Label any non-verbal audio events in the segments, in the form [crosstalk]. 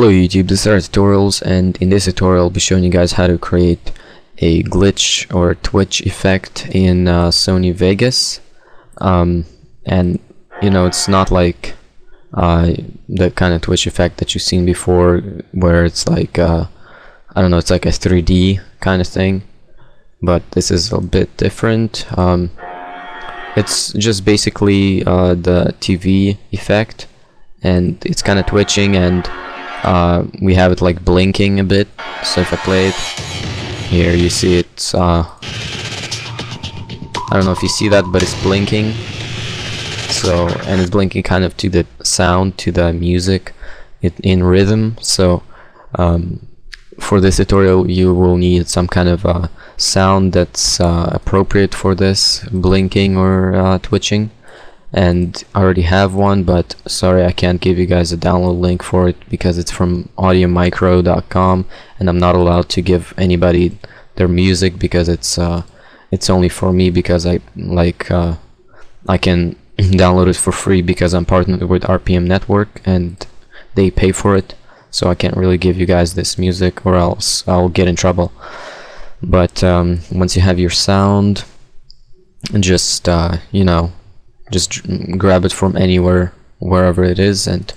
Hello YouTube, this is tutorials and in this tutorial I'll be showing you guys how to create a glitch or twitch effect in uh, Sony Vegas. Um, and you know it's not like uh, the kind of twitch effect that you've seen before where it's like uh, I don't know it's like a 3D kind of thing. But this is a bit different. Um, it's just basically uh, the TV effect and it's kind of twitching and uh, we have it like blinking a bit. So if I play it here you see it's uh, I don't know if you see that but it's blinking. So and it's blinking kind of to the sound to the music it, in rhythm. So um, for this tutorial you will need some kind of uh, sound that's uh, appropriate for this blinking or uh, twitching and I already have one but sorry I can't give you guys a download link for it because it's from audiomicro.com and I'm not allowed to give anybody their music because it's uh, it's only for me because I like uh, I can [laughs] download it for free because I'm partnered with RPM Network and they pay for it. So I can't really give you guys this music or else I'll get in trouble. But um, once you have your sound just uh, you know just grab it from anywhere wherever it is and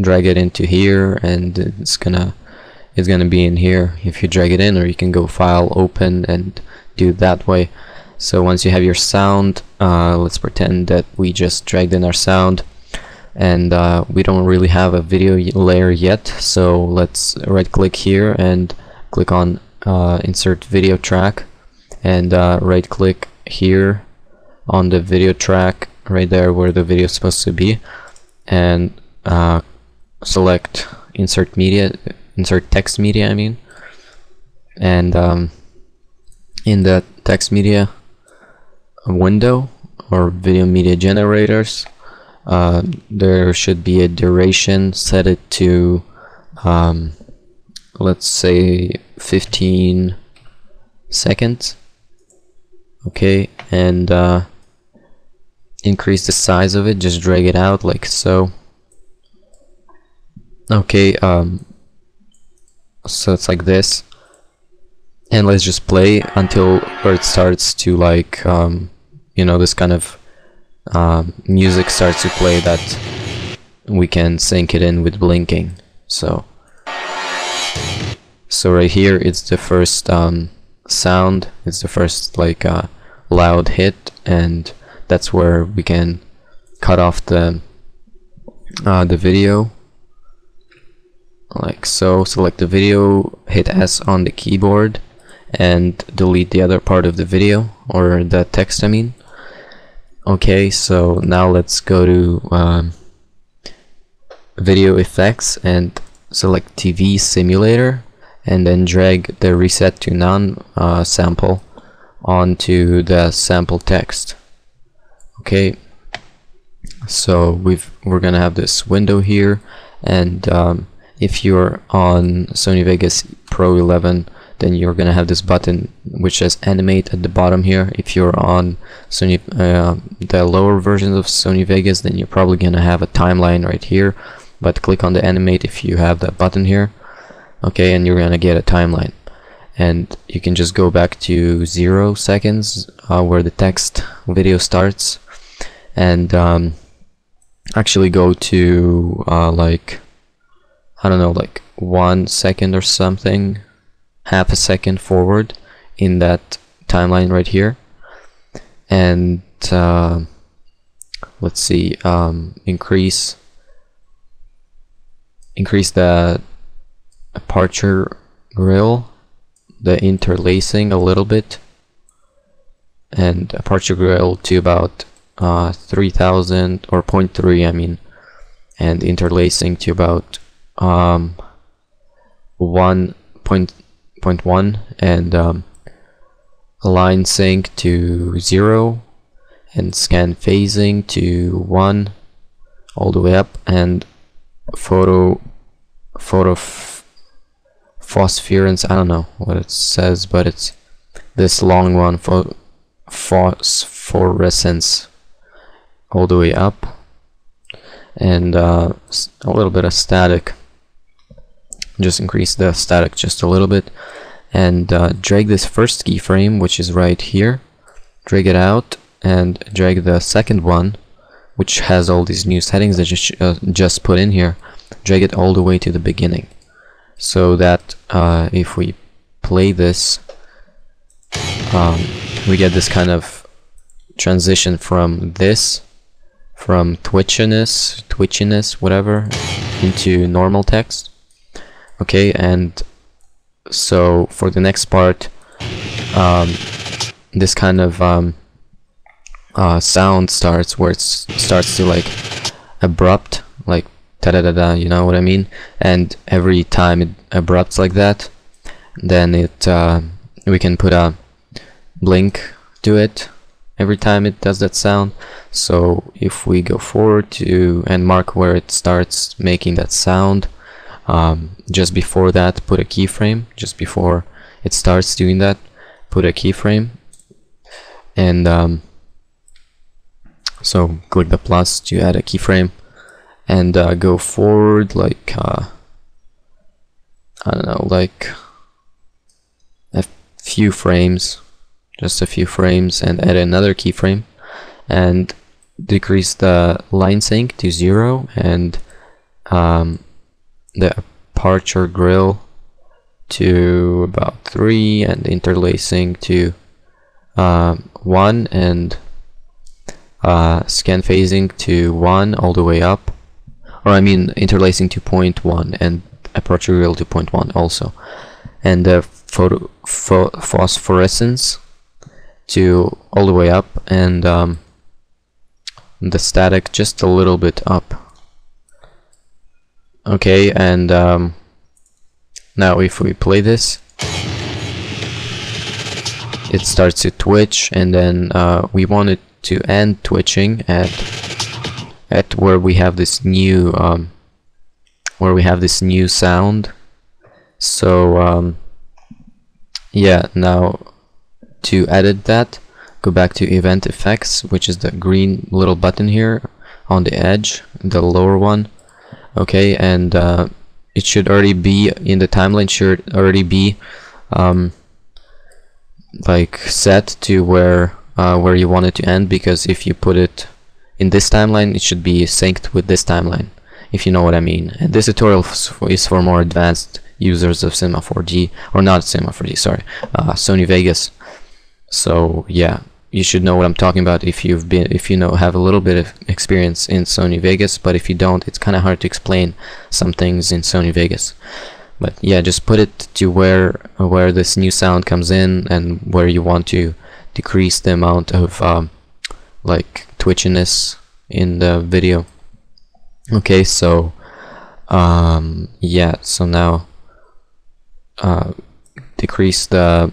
drag it into here and it's gonna it's gonna be in here. If you drag it in or you can go file open and do it that way. So once you have your sound uh, let's pretend that we just dragged in our sound and uh, we don't really have a video layer yet. So let's right click here and click on uh, insert video track and uh, right click here on the video track right there where the video is supposed to be and uh, select insert media insert text media I mean. And um, in the text media window or video media generators uh, there should be a duration set it to um, let's say 15 seconds. Okay and uh, increase the size of it just drag it out like so. Okay um, so it's like this. And let's just play until it starts to like um, you know this kind of uh, music starts to play that we can sync it in with blinking. So so right here it's the first um, sound. It's the first like uh, loud hit and that's where we can cut off the uh, the video. Like so select the video hit S on the keyboard and delete the other part of the video or the text I mean. Okay so now let's go to um, video effects and select TV simulator and then drag the reset to none uh, sample onto the sample text okay. So we've we're gonna have this window here. And um, if you're on Sony Vegas Pro 11 then you're gonna have this button which says animate at the bottom here. If you're on Sony uh, the lower versions of Sony Vegas then you're probably gonna have a timeline right here. But click on the animate if you have that button here. Okay and you're gonna get a timeline. And you can just go back to zero seconds uh, where the text video starts and um, actually go to uh, like I don't know like one second or something half a second forward in that timeline right here. And uh, let's see um, increase increase the aperture grille the interlacing a little bit and aperture grille to about uh, 3000 or 0.3 I mean and interlacing to about um, 1.1 and um, align sync to 0 and scan phasing to 1 all the way up and photo photo phosphorescence I don't know what it says but it's this long one for phosphorescence all the way up. And uh, a little bit of static. Just increase the static just a little bit. And uh, drag this first keyframe which is right here. Drag it out and drag the second one which has all these new settings that you uh, just put in here. Drag it all the way to the beginning. So that uh, if we play this um, we get this kind of transition from this from twitchiness twitchiness whatever into normal text. Okay and so for the next part um, this kind of um, uh, sound starts where it starts to like abrupt like da da da da you know what I mean? And every time it abrupts like that then it uh, we can put a blink to it every time it does that sound. So if we go forward to and mark where it starts making that sound um, just before that put a keyframe just before it starts doing that put a keyframe. And um, so click the plus to add a keyframe and uh, go forward like uh, I don't know like a few frames just a few frames and add another keyframe and decrease the line sync to zero and um, the aperture grille to about 3 and interlacing to um, 1 and uh, scan phasing to 1 all the way up. Or I mean interlacing to 0.1 and aperture grille to 0.1 also. And the photo pho phosphorescence to all the way up and um, the static just a little bit up. Okay and um, now if we play this it starts to twitch and then uh, we want it to end twitching at at where we have this new um, where we have this new sound. So um, yeah now to edit that go back to event effects which is the green little button here on the edge the lower one. Okay and uh, it should already be in the timeline should already be um, like set to where uh, where you want it to end because if you put it in this timeline it should be synced with this timeline if you know what I mean. And this tutorial is for more advanced users of Cinema 4D or not Cinema 4D sorry uh, Sony Vegas so yeah you should know what I'm talking about if you've been if you know have a little bit of experience in Sony Vegas but if you don't it's kind of hard to explain some things in Sony Vegas. But yeah just put it to where where this new sound comes in and where you want to decrease the amount of um, like twitchiness in the video. Okay so um, yeah so now uh, decrease the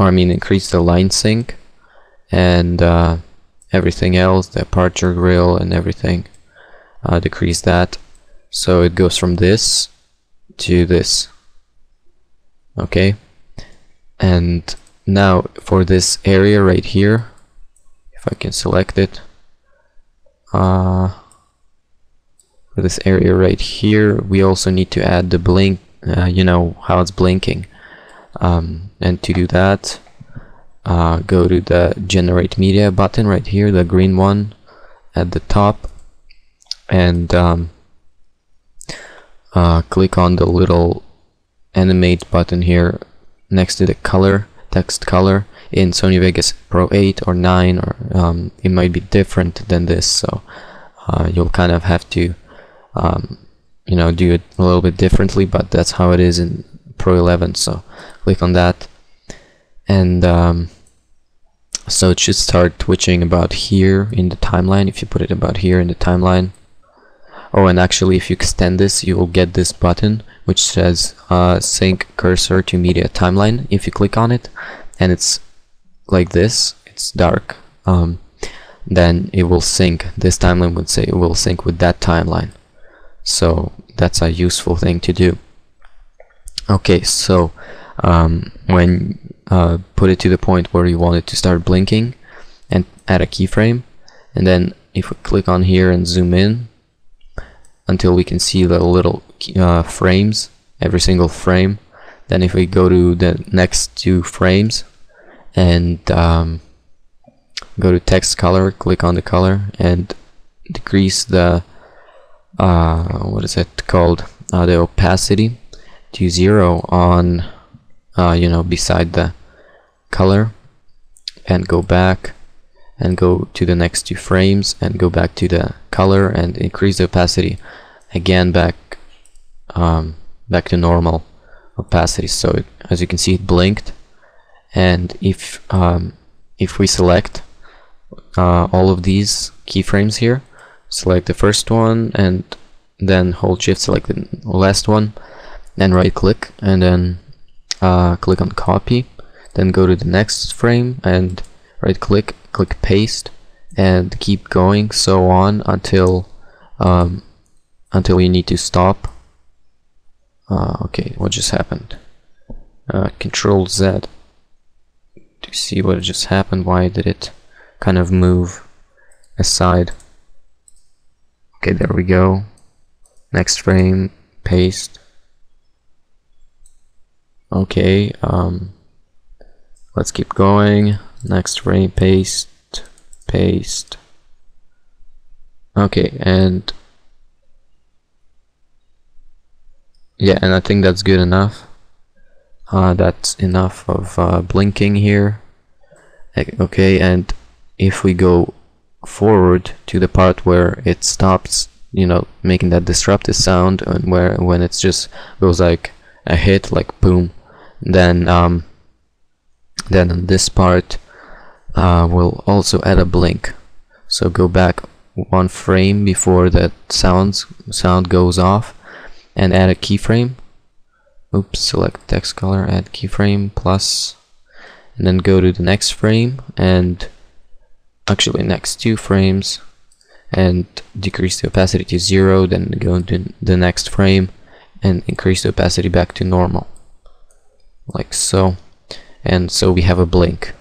or I mean increase the line sync and uh, everything else, the aperture grille and everything, uh, decrease that. So it goes from this to this. Okay, and now for this area right here, if I can select it, uh, for this area right here, we also need to add the blink, uh, you know, how it's blinking. Um, and to do that, uh, go to the generate media button right here the green one at the top. And um, uh, click on the little animate button here next to the color text color in Sony Vegas Pro 8 or 9 or um, it might be different than this. So uh, you'll kind of have to um, you know do it a little bit differently but that's how it is in Pro 11 so click on that. And um, so it should start twitching about here in the timeline if you put it about here in the timeline. Oh and actually if you extend this you will get this button which says uh, sync cursor to media timeline if you click on it. And it's like this it's dark. Um, then it will sync this timeline would say it will sync with that timeline. So that's a useful thing to do okay so um, when uh, put it to the point where you want it to start blinking and add a keyframe and then if we click on here and zoom in until we can see the little uh, frames every single frame then if we go to the next two frames and um, go to text color click on the color and decrease the uh, what is it called? Uh, the opacity to zero on uh, you know beside the color and go back and go to the next two frames and go back to the color and increase the opacity. Again back um, back to normal opacity. So it, as you can see it blinked. And if um, if we select uh, all of these keyframes here select the first one and then hold shift select the last one then right click and then uh, click on copy then go to the next frame and right click click paste and keep going so on until um, until you need to stop. Uh, okay what just happened? Uh, control Z. To see what just happened? Why did it kind of move aside? Okay there we go. Next frame paste okay um, let's keep going. Next frame paste paste. Okay and yeah and I think that's good enough. Uh, that's enough of uh, blinking here. Okay and if we go forward to the part where it stops you know making that disruptive sound and where when it's just goes like a hit like boom then um, then on this part uh, we'll also add a blink. So go back one frame before that sounds sound goes off and add a keyframe. Oops select text color add keyframe plus and then go to the next frame and actually next two frames and decrease the opacity to zero then go into the next frame and increase the opacity back to normal like so. And so we have a blink.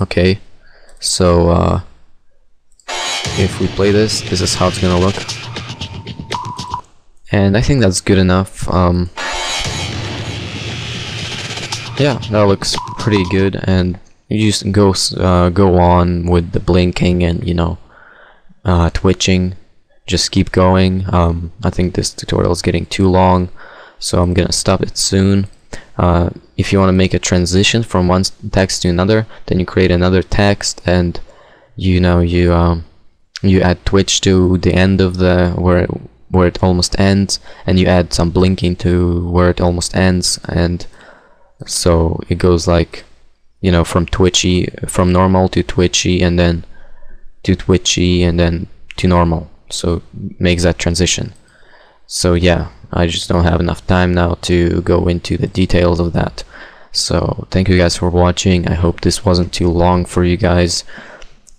Okay. So uh, if we play this this is how it's gonna look. And I think that's good enough um, yeah that looks pretty good. And you just go uh, go on with the blinking and you know uh, twitching. Just keep going. Um, I think this tutorial is getting too long so I'm gonna stop it soon. Uh, if you want to make a transition from one text to another then you create another text and you know you um, you add twitch to the end of the where where it almost ends and you add some blinking to where it almost ends and so it goes like you know from twitchy from normal to twitchy and then to twitchy and then to normal. So makes that transition. So yeah I just don't have enough time now to go into the details of that. So thank you guys for watching. I hope this wasn't too long for you guys.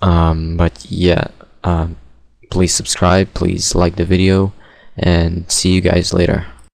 Um, but yeah um, please subscribe please like the video and see you guys later